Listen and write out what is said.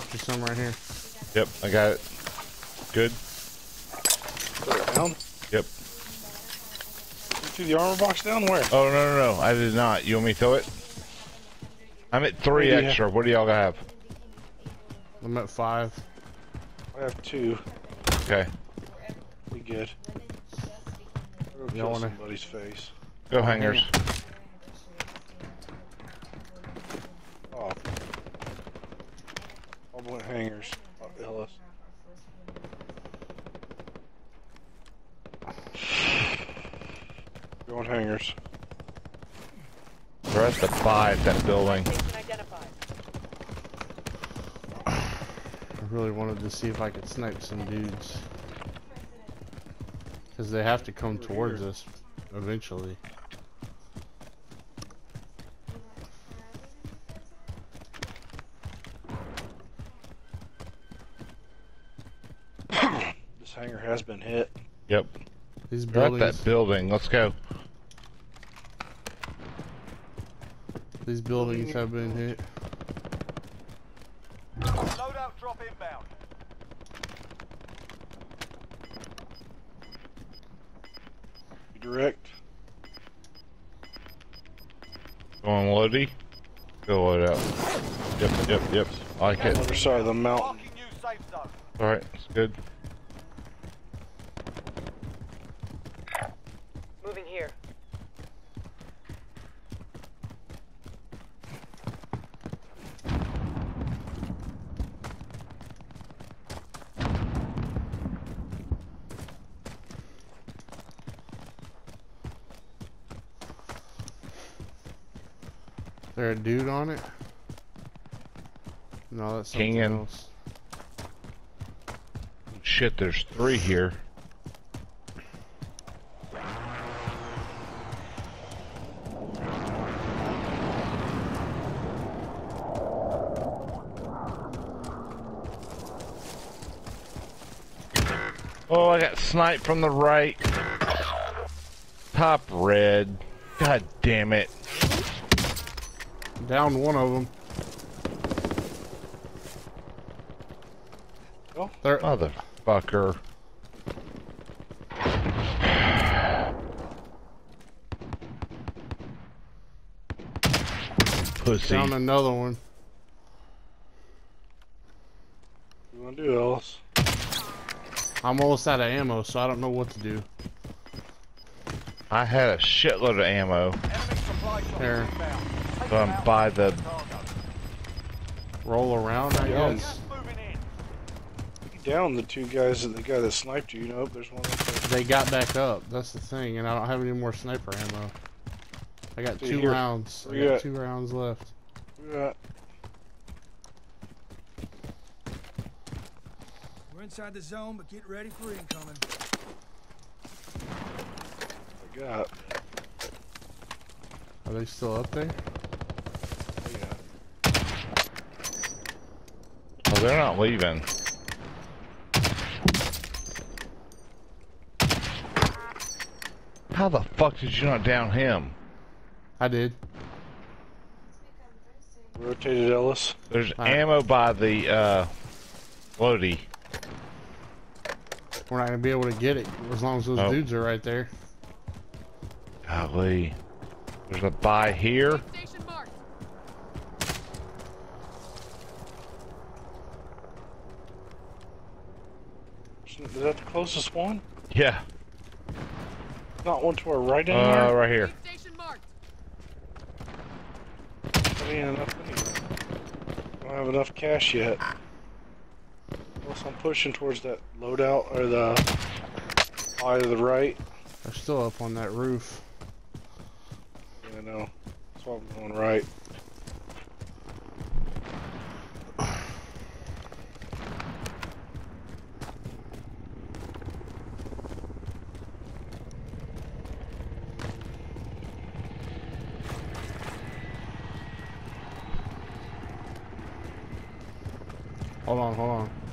dropped you some right here. Yep, I got it. Good. Put it down. Yep. You threw the armor box down where? Oh, no, no, no. I did not. You want me to throw it? I'm at three What do you extra. What do y'all have? I'm at five. I have two. Okay. We good. I'll Y'all wanna- somebody's face. Go hangars. Oh. I went hangars. Oh, Ellis. Going hangars. We're at the five, that building. I really wanted to see if I could snipe some dudes. Because they have to come towards us eventually. This hangar has been hit. Yep. These We're buildings, that building. Let's go. these buildings have been hit. Loadout drop inbound. Direct. Going loady. Go load out. Yep, yep, yep. I like it. Other side of the mountain. Marking new safe zone. Alright, it's good. Moving here. there a dude on it? No, that's something Kingin. else. Shit, there's three here. Oh, I got sniped from the right. Top red. God damn it. Down one of them. Oh. There, Motherfucker. Pussy. down another one. What do you want to do, Ellis? I'm almost out of ammo, so I don't know what to do. I had a shitload of ammo. Enemy supply drop Here. inbound. So I'm by the- Roll around, I Yeah. guess. Gas moving in. You down the two guys and the guy that sniped you. You know, there's one there. They got back up. That's the thing, and I don't have any more sniper ammo. I got See, two rounds. I where got two rounds left. Who that? We're inside the zone, but get ready for incoming. I got. Are they still up there? Yeah. Oh, they're not leaving. How the fuck did you not down him? I did. Rotated Ellis. There's Alright. ammo by the uh Lodi. We're not gonna be able to get it as long as those Oh. dudes are right there. Golly. There's a buy here. Station marked. Is that the closest one? Yeah. Not one to our right anywhere? Uh right here. Station marked. That ain't enough anyway. Don't have enough cash yet. I'm pushing towards that loadout or the eye to the right. They're still up on that roof. Yeah, I know. That's why I'm going right. Hold on, hold on.